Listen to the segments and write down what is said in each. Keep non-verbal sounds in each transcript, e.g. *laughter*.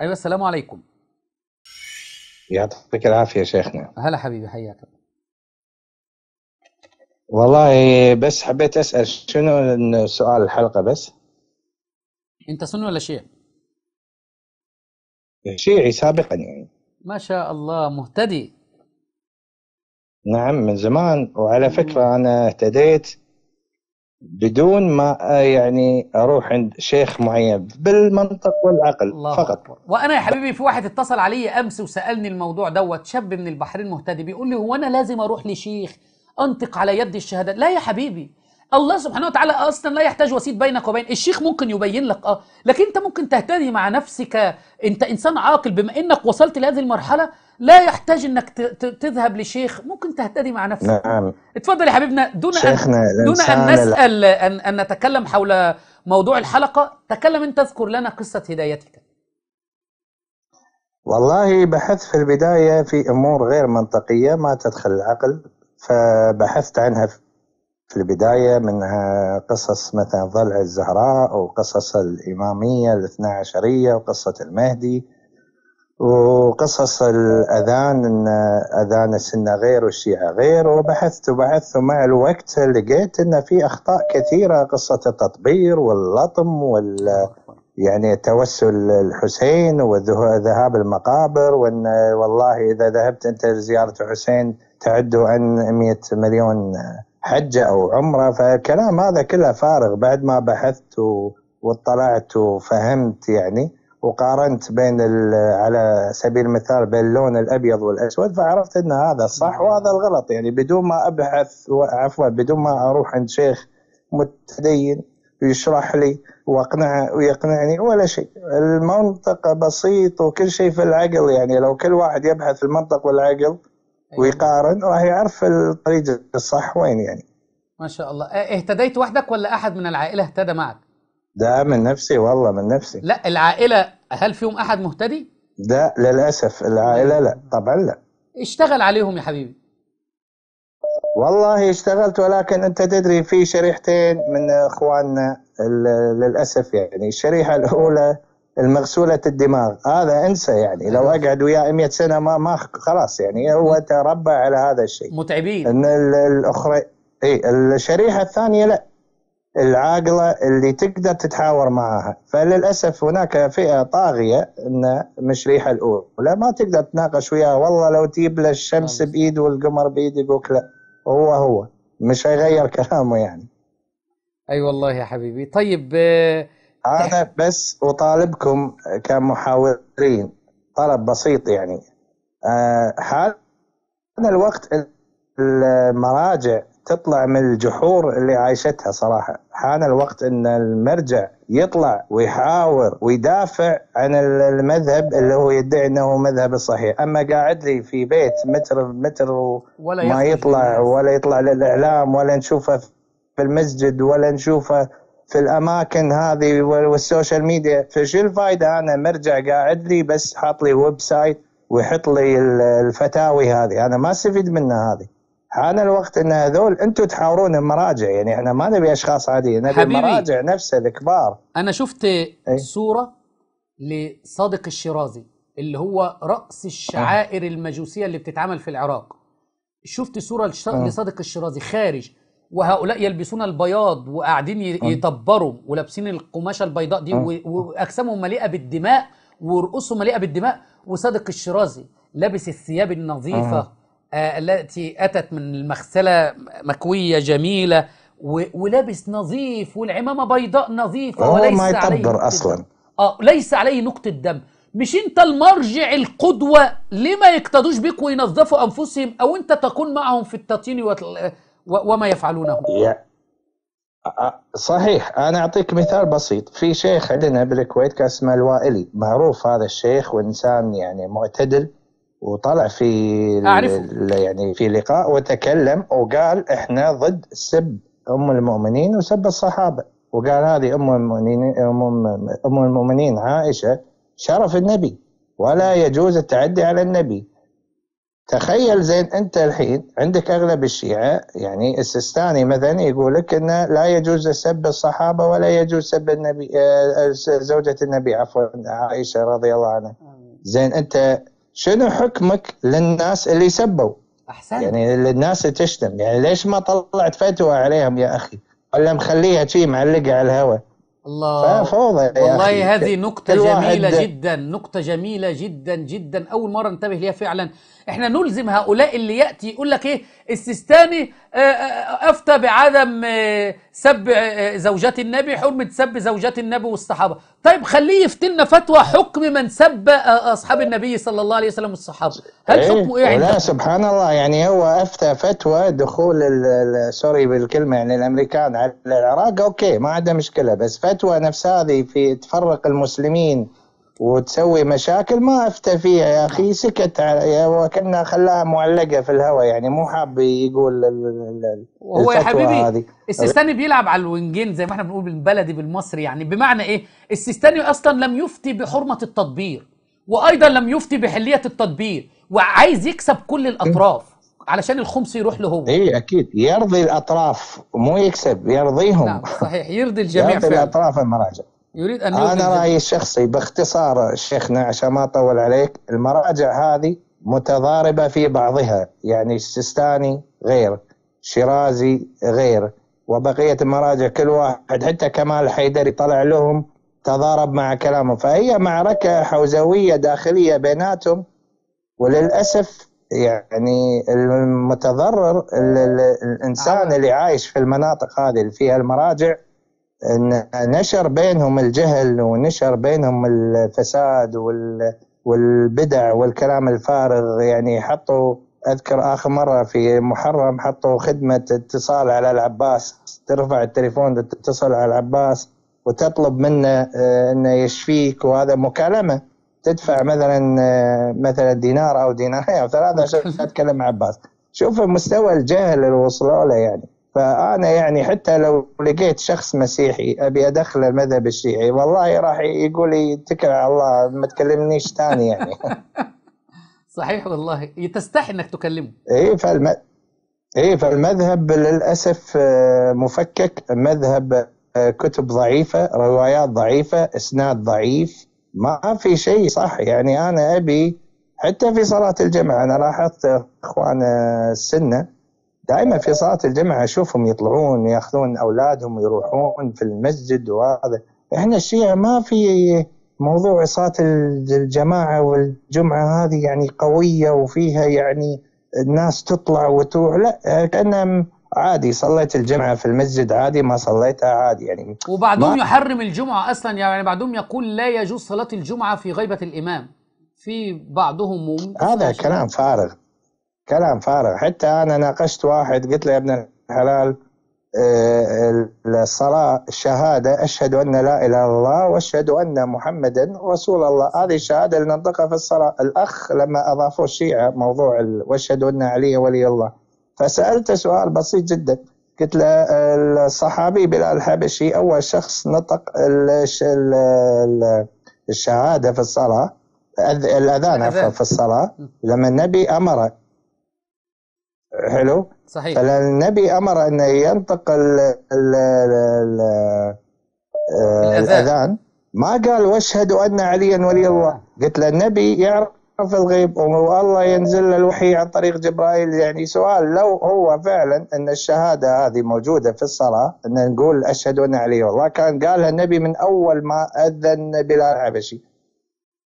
أيوه السلام عليكم. يعطيك العافية شيخنا. هلا حبيبي حياك والله بس حبيت أسأل شنو سؤال الحلقة بس؟ أنت سني ولا شيعي شيعي سابقا يعني. ما شاء الله مهتدي. نعم من زمان. وعلى فكرة أنا اهتديت بدون ما يعني أروح عند شيخ معين بالمنطق والعقل الله فقط. أكبر. وأنا يا حبيبي في واحد اتصل علي أمس وسألني الموضوع دوت شاب من البحرين مهتدي بيقول لي هو أنا لازم أروح لشيخ أنطق على يد الشهادة؟ لا يا حبيبي. الله سبحانه وتعالى أصلا لا يحتاج وسيط بينك وبين الشيخ ممكن يبين لك آه لكن أنت ممكن تهتدي مع نفسك أنت إنسان عاقل بما إنك وصلت لهذه المرحلة لا يحتاج إنك تذهب لشيخ ممكن تهتدي مع نفسك. نعم. اتفضل يا حبيبنا. دون ان شيخنا دون أن نسأل ان أن نتكلم حول موضوع الحلقة تكلم أنت اذكر لنا قصة هدايتك. والله بحثت في البداية في أمور غير منطقية ما تدخل العقل فبحثت عنها في البداية منها قصص مثلا ضلع الزهراء وقصص الإمامية الاثنى عشرية وقصة المهدي. وقصص الأذان أن أذان السنة غير والشيعة غير وبحثت وبحثت ومع الوقت لقيت أن في أخطاء كثيرة قصة التطبير واللطم وال يعني توسل الحسين وذهاب المقابر وإن والله إذا ذهبت أنت لزيارة الحسين تعد عن 100 مليون حجة أو عمرة فالكلام هذا كله فارغ بعد ما بحثت واطلعت وفهمت يعني. وقارنت بين على سبيل المثال بين اللون الأبيض والأسود فعرفت إن هذا الصح وهذا الغلط. يعني بدون ما أبحث عفوا بدون ما أروح عند شيخ متدين يشرح لي واقنعه ويقنعني ولا شيء. المنطق بسيط وكل شيء في العقل. يعني لو كل واحد يبحث المنطق والعقل ويقارن راح يعرف الطريق الصح وين يعني. ما شاء الله. آه، اهتديت وحدك ولا أحد من العائلة اهتدى معك؟ ده من نفسي والله من نفسي. لا العائلة هل فيهم أحد مهتدي؟ ده للأسف العائلة لا. طبعا لا اشتغل عليهم يا حبيبي. والله اشتغلت ولكن أنت تدري في شريحتين من إخواننا للأسف يعني. الشريحة الأولى المغسولة الدماغ. هذا أنسى يعني. لو أقعد وياه 100 سنة ما ما خلاص يعني هو تربى على هذا الشيء. متعبين. إن ال- الأخرى اي الشريحة الثانية لا. العاقلة اللي تقدر تتحاور معها. فللأسف هناك فئة طاغية إن من الشريحه الأولى ما تقدر تناقش وياه. والله لو تجيب له الشمس. بايد والقمر بايد يقول لا. هو هو. مش هيغير كلامه يعني. أي والله يا حبيبي. طيب آه، أنا بس أطالبكم كمحاورين. طلب بسيط يعني. آه، حان الوقت المراجع تطلع من الجحور اللي عايشتها صراحة. حان الوقت إن المرجع يطلع ويحاور ويدافع عن المذهب اللي هو يدعي إنه هو مذهب الصحيح أما قاعد لي في بيت متر متر ولا ما يطلع. ولا يطلع للإعلام ولا نشوفه في المسجد ولا نشوفه في الأماكن هذه وال- وال social media. فشو الفائده أنا مرجع قاعد لي بس حاط لي website ويحط لي ال- الفتاوي هذه. أنا ما استفيد منها هذه. حان الوقت إن هذول أنتم تحاورون المراجع يعني إحنا ما نبي أشخاص عاديين نبي حبيبي. المراجع نفسها الكبار أنا شفت صورة لصادق الشيرازي اللي هو رأس الشعائر المجوسية اللي بتتعمل في العراق شفت صورة آه. لصادق الشيرازي خارج وهؤلاء يلبسون البياض وقاعدين آه. يطبروا ولابسين القماشة البيضاء دي آه. وأجسامهم مليئة بالدماء ورؤوسهم مليئة بالدماء وصادق الشيرازي لابس الثياب النظيفة آه. آه، التي أتت من المغسلة مكوية جميلة و- ولابس نظيف والعمامة بيضاء نظيفة هو وليس ما عليه يطبر نقطة أصلاً. آه ليس عليه نقطة دم. مش أنت المرجع القدوة ليه ما يقتدوش بك وينظفوا أنفسهم؟ أو أنت تكون معهم في التطين و- وما يفعلونه؟ أ- صحيح. أنا أعطيك مثال بسيط. في شيخ عندنا بالكويت كان اسمه الوائلي. معروف هذا الشيخ وإنسان يعني معتدل. وطلع في يعني في لقاء وتكلم وقال إحنا ضد سب أم المؤمنين وسب الصحابة. وقال هذه أم المؤمنين ام أم المؤمنين عائشة شرف النبي ولا يجوز التعدي على النبي. تخيل زين أنت الحين عندك أغلب الشيعة يعني السيستاني مثلا يقول لك انه لا يجوز سب الصحابة ولا يجوز سب النبي آه، زوجة النبي عفوا عائشة رضي الله عنها. زين أنت شنو حكمك للناس اللي سبوا؟ احسن يعني للناس اللي تشتم. يعني ليش ما طلعت فتوى عليهم يا أخي؟ ولا مخليها شي معلقة على الهواء الله. ففوضى يا أخي. والله هذه نقطة جميلة جدا نقطة جميلة جدا جدا. أول مرة انتبه ليها فعلا. إحنا نلزم هؤلاء اللي يأتي يقول لك إيه السيستاني آه، آه، أفتى بعدم آه، سب آه، زوجات النبي حرمة سب زوجات النبي والصحابة. طيب خليه يفتلنا فتوى حكم من سب آه، أصحاب النبي صلى الله عليه وسلم والصحابة. هل إيه، حكمه ولا عندك؟ سبحان الله يعني هو أفتى فتوى دخول sorry بالكلمة يعني الأمريكان على العراق okay ما عنده مشكلة بس فتوى نفس هذه في تفرق المسلمين وتسوي مشاكل ما أفتى فيها. يا أخي سكت على- وكانه خلاها معلقة في الهواء يعني مو حاب يقول وهو يا حبيبي هذه. السيستاني بيلعب على الوينجين زي ما إحنا بنقول بالبلدي بالمصري يعني بمعنى إيه؟ السيستاني أصلا لم يفتي بحرمة التطبير وأيضا لم يفتي بحلية التطبير وعايز يكسب كل الأطراف علشان الخمس يروح له هو. اي أكيد. يرضي الأطراف مو يكسب يرضيهم. نعم صحيح. يرضي *laughs* الجميع يرضي فعلا. الأطراف المراجع. يريد أن أنا رأيي الشخصي باختصار شيخنا عشان ما أطول عليك المراجع هذه متضاربة في بعضها يعني السيستاني غير شيرازي غير وبقية المراجع كل واحد حتى كمال حيدري طلع لهم تضارب مع كلامه فهي معركة حوزوية داخلية بيناتهم وللأسف يعني المتضرر ال- ال- الإنسان اللي عايش في المناطق هذه اللي فيها المراجع نشر بينهم الجهل ونشر بينهم الفساد وال والبدع والكلام الفارغ يعني حطوا أذكر آخر مرة في محرم حطوا خدمة اتصال على العباس. ترفع التليفون تتصل على العباس وتطلب منه آه، إنه يشفيك. وهذا مكالمة تدفع مثلا آه، مثلا دينار أو دينارين أو ثلاثة عشان تتكلم مع عباس. شوف مستوى الجهل اللي وصلوا له يعني. فأنا يعني حتى لو لقيت شخص مسيحي أبي أدخل المذهب الشيعي والله راح يقول لي اتكل على الله ما تكلمنيش ثاني يعني. *laughs* صحيح والله. تستحي إنك تكلمه. اي فالم... اي فالمذهب للأسف آه، مفكك. مذهب آه، كتب ضعيفة روايات ضعيفة إسناد ضعيف. ما في شيء صح. يعني أنا أبي حتى في صلاة الجمعه أنا لاحظت إخوان السنة دائما في صلاة الجمعة أشوفهم يطلعون يأخذون أولادهم ويروحون في المسجد وهذا. إحنا الشيعة ما في موضوع صلاة الجماعة والجمعة هذه يعني قوية وفيها يعني الناس تطلع وتروح. لا كأنها عادي صليت الجمعة في المسجد عادي ما صليتها عادي يعني. وبعضهم يحرم الجمعة أصلا يعني بعضهم يقول لا يجوز صلاة الجمعة في غيبة الإمام. في بعضهم هذا كلام فارغ. كلام فارغ. حتى أنا ناقشت واحد قلت له يا ابن الحلال آه، الصلاة الشهادة أشهد أن لا إله إلا الله وأشهد أن محمدا رسول الله. هذه الشهادة اللي ننطقها في الصلاة. الأخ لما أضافوا الشيعة موضوع وأشهد أن علي ولي الله. فسألته سؤال بسيط جدا. قلت له الصحابي بلال الحبشي أول شخص نطق الش- ال- ال- الشهادة في الصلاة الأذ- الأذان. في الصلاة لما النبي أمر حلو؟ صحيح. فالنبي أمر انه ينطق ال ال ال. الأذان. ما قال واشهد أن عليا ولي الله. قلت له النبي يعرف الغيب والله ينزل له الوحي عن طريق جبرائيل. يعني سؤال لو هو فعلا أن الشهادة هذه موجودة في الصلاة أن نقول أشهد أن علي والله كان قالها النبي من أول ما أذن بلال الحبشي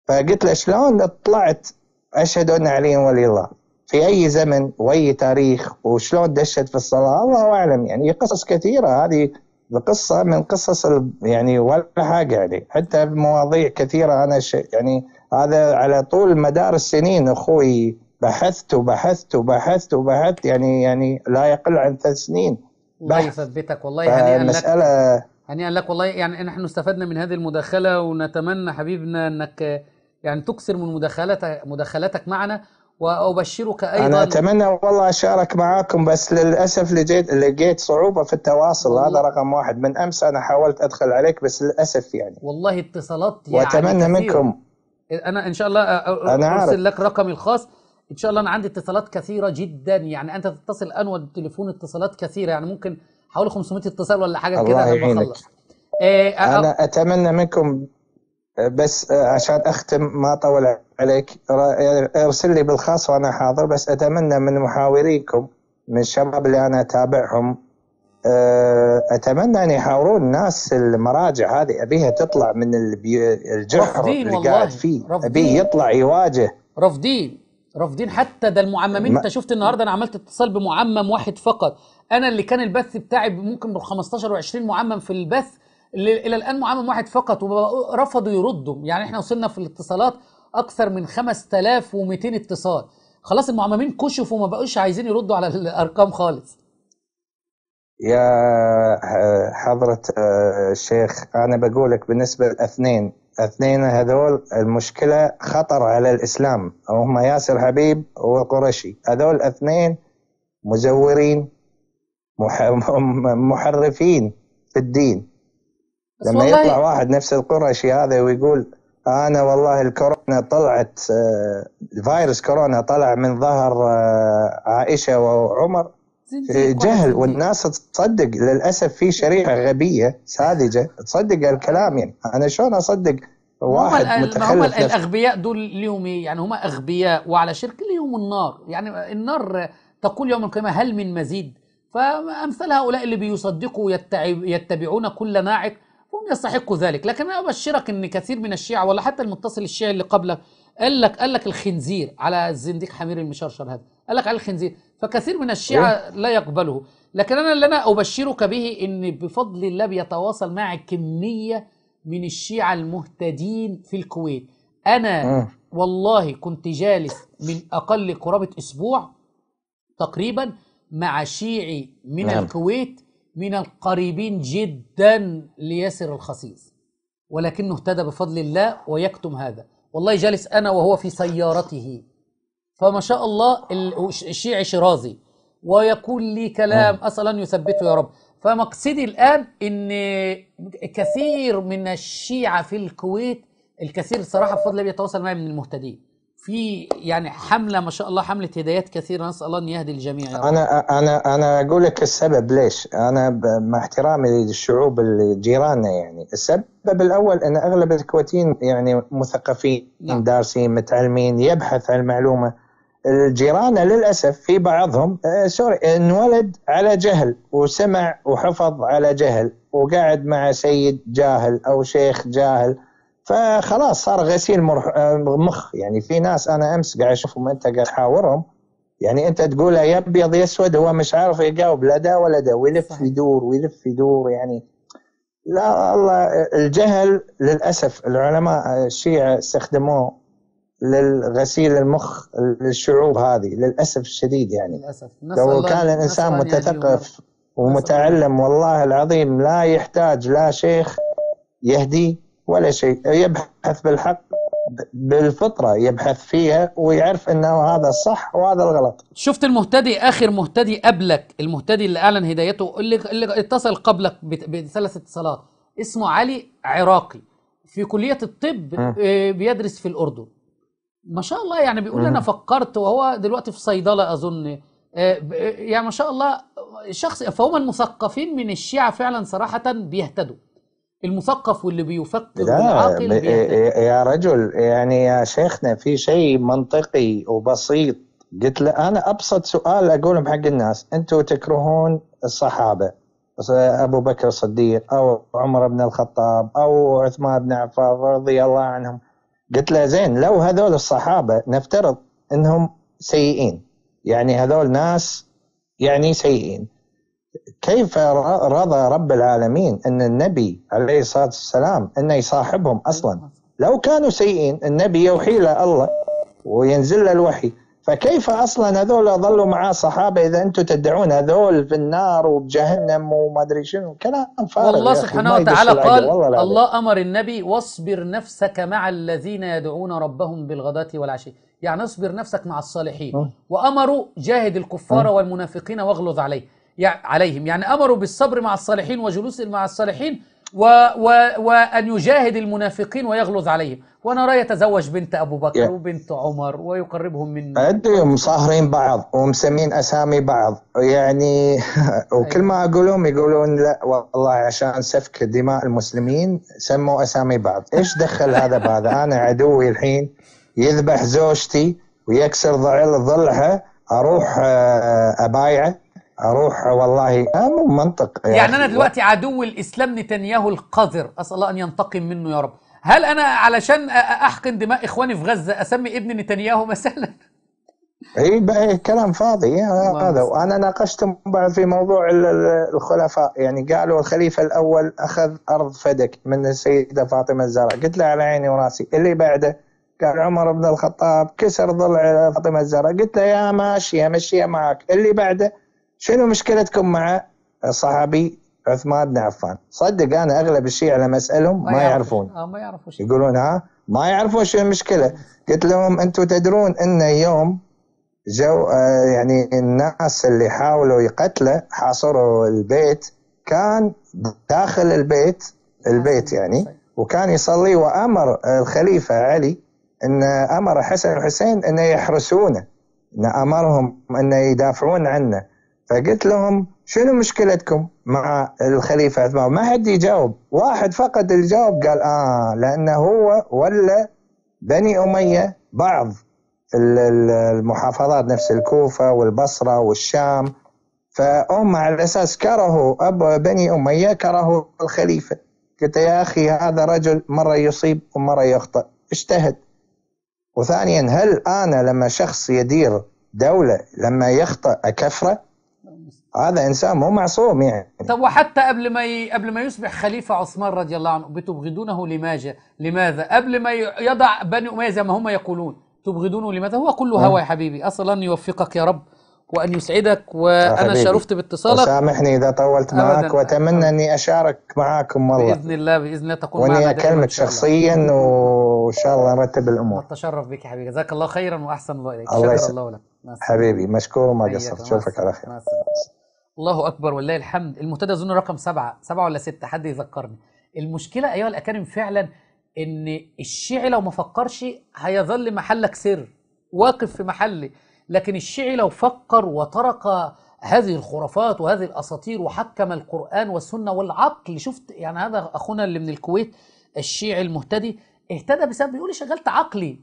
فقلت له شلون طلعت أشهد أن علي ولي الله؟ في أي زمن وأي تاريخ وشلون دشت في الصلاة الله أعلم. يعني قصص كثيرة. هذه قصة من قصص يعني ولا حاجة يعني. حتى بمواضيع كثيرة أنا ش يعني هذا على طول مدار السنين أخوي بحثت وبحثت وبحثت وبحثت. يعني يعني لا يقل عن ثلاث سنين. الله. يثبتك والله هنيئا لك. هنيئا لك. والله يعني نحن استفدنا من هذه المداخلة ونتمنى حبيبنا أنك يعني تكثر من مداخلتك مداخلتك معنا. وأبشرك أيضا. أنا أتمنى والله أشارك معاكم بس للأسف لقيت لقيت صعوبة في التواصل. والله. هذا رقم واحد. من أمس أنا حاولت أدخل عليك بس للأسف يعني. والله اتصالات يعني وأتمنى كثيرة. منكم. أنا إن شاء الله أ- أنا عارف. ارسل لك رقمي الخاص. إن شاء الله أنا عندي اتصالات كثيرة جدا. يعني أنت تتصل الان والتليفون اتصالات كثيرة. يعني ممكن حوالي 500 اتصال ولا حاجة كده لما. اخلص آه، أنا أتمنى منكم بس عشان أختم ما اطول عليك ارسل لي بالخاص وأنا حاضر بس أتمنى من محاوريكم من الشباب اللي أنا أتابعهم أه، أتمنى أن يحاورون الناس المراجع هذه. أبيها تطلع من الجحر اللي قاعد فيه. أبيه يطلع يواجه. رافضين رافضين. حتى ده المعممين ما- أنت شفت النهارده أنا عملت اتصال بمعمم واحد فقط. أنا اللي كان البث بتاعي ممكن ب 15 و20 معمم في البث إلى الآن معمم واحد فقط ورفضوا يردوا. يعني إحنا وصلنا في الاتصالات أكثر من 5200 اتصال. خلاص المعممين كشفوا وما بقوش عايزين يردوا على الأرقام خالص. يا حضرة آه، الشيخ أنا بقولك بالنسبة للاثنين اثنين هذول المشكلة خطر على الإسلام. هم ياسر حبيب وقرشي هذول اثنين مزورين مح- محرفين في الدين. لما يطلع واحد نفس القرشي هذا ويقول أنا والله الكورونا طلعت آه، الفيروس كورونا طلع من ظهر آه، عائشة وعمر جهل. والناس تصدق للأسف في شريحه غبية ساذجة تصدق الكلام يعني أنا شلون أصدق هم واحد هم متخلف نفس الأغبياء دول ليهم إيه؟ يعني هم أغبياء وعلى شرك ليهم النار، يعني النار تقول يوم القيامة هل من مزيد؟ فأمثال هؤلاء اللي بيصدقوا يتبعون كل ناعق هم يستحقوا ذلك، لكن أنا أبشرك إن كثير من الشيعة ولا حتى المتصل الشيعي اللي قبلك قال لك قال لك الخنزير على الزنديق حمير المشرشر هذا، قال لك على الخنزير، فكثير من الشيعة لا يقبله، لكن أنا اللي أنا أبشرك به إن بفضل الله بيتواصل معي كمية من الشيعة المهتدين في الكويت. أنا مم. والله كنت جالس من أقل قرابة أسبوع تقريبا مع شيعي من نعم. الكويت من القريبين جدا لياسر الخسيس ولكنه اهتدى بفضل الله ويكتم هذا. والله جالس أنا وهو في سيارته. فما شاء الله ال- الشيعي شرازي ويقول لي كلام أسأل أن يثبته يا رب. فمقصدي الآن أن كثير من الشيعة في الكويت الكثير صراحة بفضل الله بيتواصل معي من المهتدين. في يعني حملة ما شاء الله حملة هدايات كثيرة. نسأل الله أن يهدي الجميع يا رب. أنا أنا أنا أقول لك السبب ليش. أنا مع احترامي للشعوب اللي جيراننا يعني. السبب الأول أن أغلب الكويتيين يعني مثقفين نعم. دارسين متعلمين يبحث عن المعلومة. الجيران للأسف في بعضهم آه، سوري انولد على جهل وسمع وحفظ على جهل وقاعد مع سيد جاهل أو شيخ جاهل. فخلاص صار غسيل آه، مخ. يعني في ناس أنا أمس قاعد أشوفهم أنت قاعد تحاورهم. يعني أنت تقول يا ابيض يا أسود هو مش عارف يجاوب لا ده ولا ده ويلف. يدور ويلف يدور. يعني لا الله الجهل للأسف العلماء الشيعة استخدموه للغسيل المخ للشعوب هذه للأسف الشديد يعني. نسأل لو كان الإنسان. متثقف ومتعلم والله العظيم لا يحتاج لا شيخ يهدي ولا شيء. يبحث بالحق بالفطرة يبحث فيها ويعرف إنه هذا الصح وهذا الغلط. شفت المهتدي آخر مهتدي قبلك المهتدي اللي أعلن هدايته اللي, اللي اتصل قبلك بثلاث اتصالات. اسمه علي عراقي. في كلية الطب. آه، بيدرس في الأردن. ما شاء الله يعني بيقول. أنا فكرت وهو دلوقتي في صيدلة أظن. آه، يعني ما شاء الله شخص فهم المثقفين من الشيعة فعلا صراحة بيهتدوا. المثقف واللي بيفكر لا والعاقل يا رجل يعني يا شيخنا في شيء منطقي وبسيط. قلت له أنا أبسط سؤال اقولهم حق الناس. أنتم تكرهون الصحابة أبو بكر الصديق أو عمر بن الخطاب أو عثمان بن عفان رضي الله عنهم. قلت له زين لو هذول الصحابة نفترض إنهم سيئين. يعني هذول ناس يعني سيئين. كيف رضى رب العالمين أن النبي عليه الصلاة والسلام انه يصاحبهم أصلا؟ لو كانوا سيئين النبي يوحي له الله وينزل له الوحي. فكيف أصلا هذول ظلوا معاه صحابه إذا أنتم تدعون هذول في النار وبجهنم وما أدري شنو؟ كلام فارغ والله سبحانه وتعالى قال العظيم. الله أمر النبي واصبر نفسك مع الذين يدعون ربهم بالغداة والعشي. يعني اصبر نفسك مع الصالحين. وأمروا جاهد الكفار والمنافقين واغلظ عليه. عليهم. يعني أمروا بالصبر مع الصالحين وجلوس مع الصالحين و و وأن يجاهد المنافقين ويغلظ عليهم. وأنا أرى يتزوج بنت أبو بكر يا. وبنت عمر ويقربهم منه أدري مصاهرين بعض ومسمين أسامي بعض. يعني *laughs* وكل ما أقول لهم يقولون لا والله عشان سفك دماء المسلمين سموا أسامي بعض. إيش دخل هذا بهذا *laughs* أنا عدوي الحين يذبح زوجتي ويكسر ضلعها أروح آه، أبايعه. أروح والله آه مو منطق يعني أنا أخي. دلوقتي عدو الإسلام نتنياهو القذر أسأل الله أن ينتقم منه يا رب. هل أنا علشان أحقن دماء إخواني في غزة أسمي ابن نتنياهو مثلا؟ *laughs* اي بقى كلام فاضي. الله هذا. وأنا ناقشتهم بعد في موضوع ال- ال- الخلفاء. يعني قالوا الخليفة الأول أخذ أرض فدك من السيدة فاطمة الزهراء. قلت له على عيني وراسي اللي بعده قال عمر بن الخطاب كسر ضلع فاطمة الزهراء. قلت له يا ماشي امشيها معك. اللي بعده شنو مشكلتكم مع الصحابي عثمان بن عفان؟ صدق أنا أغلب الشيعة لما أسألهم ما يعرفون. آه ما يعرفوش يقولون ها ما يعرفون شو المشكلة. قلت لهم أنتم تدرون أن يوم جو آه، يعني الناس اللي حاولوا يقتله حاصروا البيت كان داخل البيت البيت يعني وكان يصلي وأمر الخليفة علي أن أمر حسن وحسين أن يحرسونه أن أمرهم أن يدافعون عنه. فقلت لهم شنو مشكلتكم مع الخليفة عثمان ما حد يجاوب. واحد فقط اللي جاوب قال آه لأنه هو ولا بني أمية بعض ال- ال- المحافظات نفس الكوفة والبصرة والشام. فهم على أساس كرهوا اب بني أمية كرهوا الخليفة. قلت يا أخي هذا رجل مرة يصيب ومرة يخطئ. اجتهد. وثانيا هل أنا لما شخص يدير دولة لما يخطئ أكفره؟ هذا إنسان مو معصوم يعني طب وحتى قبل ما ي... قبل ما يصبح خليفة عثمان رضي الله عنه بتبغضونه لماذا؟ لماذا؟ قبل ما يضع بني أمية زي ما هم يقولون تبغضونه لماذا؟ هو كله هوى يا حبيبي أسأل أن يوفقك يا رب وأن يسعدك حبيبي. شرفت باتصالك وسامحني إذا طولت معك. وأتمنى أني أشارك معاكم والله بإذن الله بإذن الله تكون وأني أكلمك. شخصيا وإن شاء الله نرتب الأمور نتشرف بك يا حبيبي جزاك الله خيرا وأحسن الله إليك الله شكر يسعدك. الله لك. حبيبي مشكور وما حياك قصرت اشوفك. على خير. الله أكبر ولله الحمد. المنتدى أظن رقم سبعة. سبعة ولا ستة؟ حد يذكرني. المشكلة أيها الأكارم فعلا إن الشيعي لو ما فكرش هيظل محلك سر واقف في محله لكن الشيعي لو فكر وترك هذه الخرافات وهذه الأساطير وحكم القرآن والسنة والعقل. شفت يعني هذا أخونا اللي من الكويت الشيعي المهتدي اهتدى بسبب بيقول شغلت عقلي.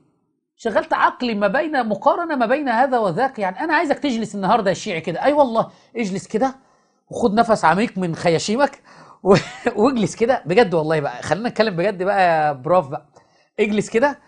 شغلت عقلي ما بين مقارنة ما بين هذا وذاك. يعني أنا عايزك تجلس النهارده يا شيعي كده. أي والله اجلس كده وخد نفس عميق من خياشيمك *laughs* واجلس كده. بجد والله بقى خلينا نتكلم بجد بقى يا براف بقى. اجلس كده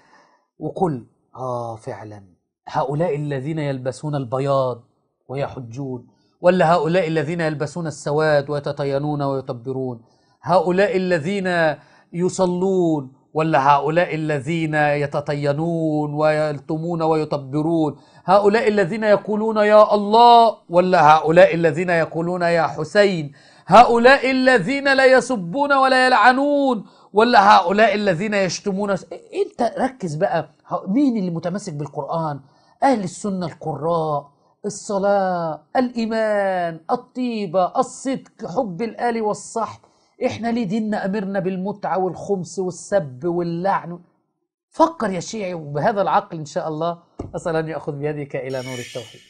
وقل آه فعلا هؤلاء الذين يلبسون البياض ويحجون ولا هؤلاء الذين يلبسون السواد ويتطينون ويطبرون هؤلاء الذين يصلون ولا هؤلاء الذين يتطينون ويلتمون ويطبرون هؤلاء الذين يقولون يا الله ولا هؤلاء الذين يقولون يا حسين؟ هؤلاء الذين لا يسبون ولا يلعنون؟ ولا هؤلاء الذين يشتمون؟ انت ركز بقى. مين اللي متمسك بالقرآن؟ أهل السنة القراء الصلاة الإيمان الطيبة الصدق حب الآل والصحب. إحنا ليه ديننا أمرنا بالمتعة والخمس والسب واللعن؟ فكر يا شيعي وبهذا العقل إن شاء الله. أسأل أن يأخذ بيدك إلى نور التوحيد.